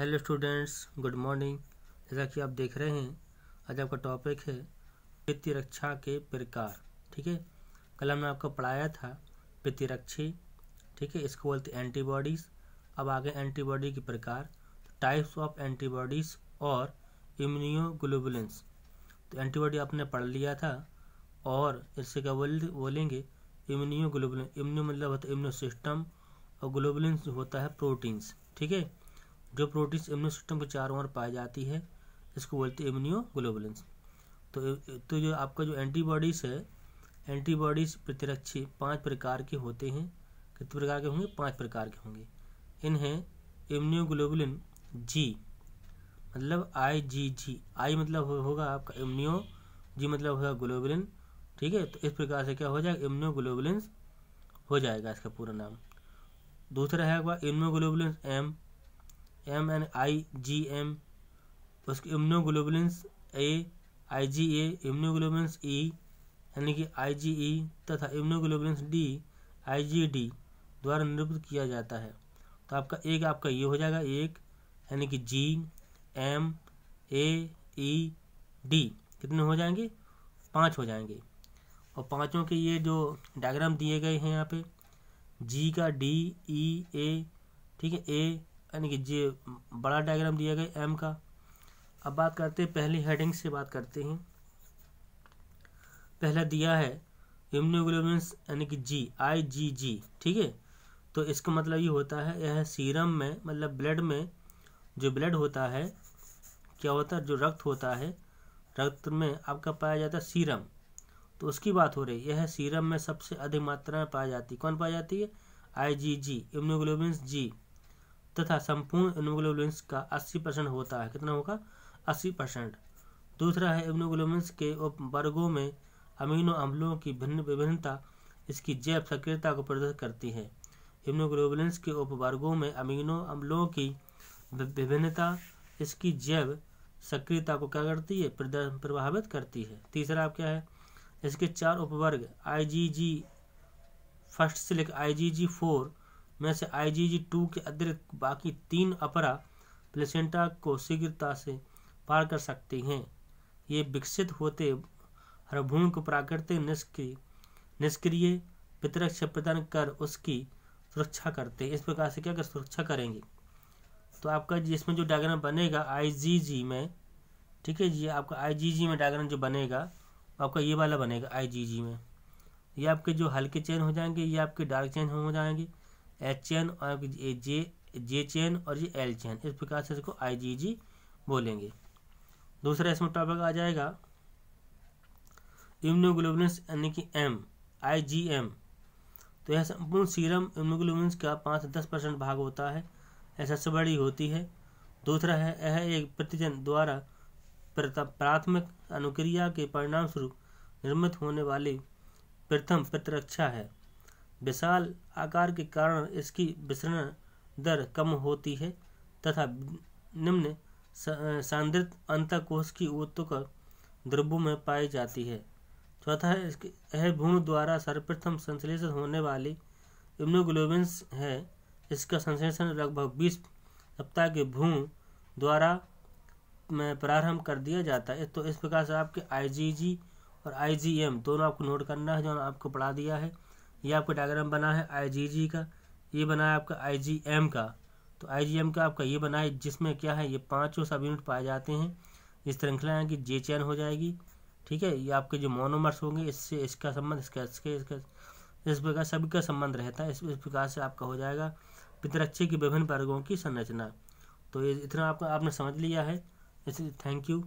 Hello students, good morning. जैसा कि आप देख रहे हैं, आज आपका टॉपिक है प्रतिरक्षा के प्रकार, ठीक है? कल हमने आपको पढ़ाया था प्रतिरक्षी ठीक है? इसको बोलते एंटीबॉडीज़ अब आगे एंटीबॉडी के प्रकार टाइप्स ऑफ़ एंटीबॉडीज़ और इम्यूनोग्लोबुलेंस तो एंटीबॉडी आपने पढ़ लिया था और इससे क्या बोल, बोलेंगे? इम्यूनोग्लोबुलिन इम्यूनो मतलब होता है इम्यूनो सिस्टम और ग्लोबुलेंस होता है प्रोटीन्स ठीक है? जो प्रोटीन्स इम्यूनो सिस्टम के चारों ओर पाई जाती है इसको बोलते हैं इम्यूनोग्लोबुलेंस तो तो जो आपका जो एंटीबॉडीज़ है एंटीबॉडीज़ प्रतिरक्षी पाँच प्रकार के होते हैं। कितने प्रकार के होंगे? पाँच प्रकार के होंगे। इन्हें इम्यूनोग्लोबुलिन जी मतलब आई जी जी आई मतलब हो, होगा आपका इम्यूनो जी मतलब होगा ग्लोबुलिन ठीक है? तो इस प्रकार से क्या हो जाएगा? इम्यूनोग्लोबुलिन हो जाएगा इसका पूरा नाम। दूसरा है आपका immunoglobulin M M N I G M उसके immunoglobulins A I G A immunoglobulins E यानी कि आई जी ई तथा immunoglobulins D I G D द्वारा निरूपित किया जाता है। तो आपका एक आपका ये हो जाएगा एक, यानी कि G M A E D कितने हो जाएँगे? पाँच हो जाएँगे। और पाँचों के ये जो डायग्राम दिए गए हैं यहाँ पे जी का डी ई ए ठीक है ए यानी कि जे बड़ा डायग्राम दिया गया एम का। अब बात करते हैं, पहली हेडिंग से बात करते हैं। पहला दिया है इम्यूनोग्लोबुलिन्स यानी कि जी आई जी जी ठीक है? तो इसका मतलब ये होता है, यह सीरम में मतलब ब्लड में जो ब्लड होता है, क्या होता है? जो रक्त होता है, रक्त में आपका पाया जाता है सीरम तो उसकी बात हो रही है, यह सीरम में सबसे अधिक मात्रा में पाई जाती है। कौन पाई जाती है? आई जी जी इम्यूनोग्लोबुलिन्स जी तथा संपूर्ण इम्यूनोग्लोबुलिन्स का 80 परसेंट होता है। कितना होगा? 80 परसेंट। दूसरा है इम्यूनोग्लोबुलिन्स के उप वर्गों में अमीनो अम्लों की भिन्न विभिन्नता, इसकी जैव सक्रियता को प्रदर्शित करती है। इम्यूनोग्लोबुलिन्स के उप वर्गों में अमीनो अम्लों की विभिन्नता, इसकी जैव सक्रियता को क्या करती है? प्रभावित करती है। तीसरा आप क्या है? इसके चार उपवर्ग आई जी जी फ़र्स्ट से लेकर आई जी जी फोर में से आईजीजी टू के अतिरिक्त बाकी तीन अपरा प्लेसेंटा को शीघ्रता से पार कर सकती हैं। ये विकसित होते हरभूमि को प्राकृतिक निष्क्रिय निष्क्रिय प्रतिरक्षा प्रदान कर उसकी सुरक्षा करते हैं। इस प्रकार से क्या कर, सुरक्षा करेंगे। तो आपका जिसमें जो डायग्राम बनेगा आईजीजी में, ठीक है जी, आपका आईजीजी में डायग्राम जो बनेगा, आपका ये वाला बनेगा आईजीजी में। ये आपके जो हल्के चेन हो जाएँगे, ये आपके डार्क चेन हो जाएँगे। एच चैन और जे जे चेन और ये एल चैन इस प्रकार से इसको आई जी जी बोलेंगे। दूसरा इसमें टॉपिक आ जाएगा। इम्यूनोग्लोबुलिन्स यानी कि एम आई जी एम तो यह संपूर्ण सीरम इम्यूनोग्लोबुलिन्स का पाँच से दस परसेंट भाग होता है। यह सबसे बड़ी होती है। दूसरा है, यह एक प्रतिजन द्वारा प्राथमिक अनुक्रिया के परिणाम स्वरूप निर्मित होने वाली प्रथम प्रतिरक्षा है। विशाल आकार के कारण इसकी विसरण दर कम होती है तथा निम्न सांद्रित अंतकोश की उत्तक द्रव्यों में पाई जाती है। चौथा है यह भूण द्वारा सर्वप्रथम संश्लेषित होने वाली इम्नोग्लोबिन्स है। इसका संश्लेषण लगभग 20 सप्ताह के भूण द्वारा में प्रारंभ कर दिया जाता है। तो इस प्रकार से आपके आईजीजी और आईजीएम दोनों आपको नोट करना है जो आपको पढ़ा दिया है। ये आपका डायग्राम बना है आईजीजी का ये बना है आपका आईजीएम का। तो आईजीएम का आपका ये बना है जिसमें क्या है ये पाँचों सब यूनिट पाए जाते हैं। इस श्रृंखला है कि जे चैन हो जाएगी ठीक है? ये आपके जो मोनोमर्स होंगे इससे इसका संबंध इसका इसके इसका इस प्रकार सभी का संबंध रहता है। इस, इस प्रकार से आपका हो जाएगा पितरक्षे के विभिन्न वर्गों की संरचना। तो ये इतना आपका आपने समझ लिया है। इसलिए थैंक यू।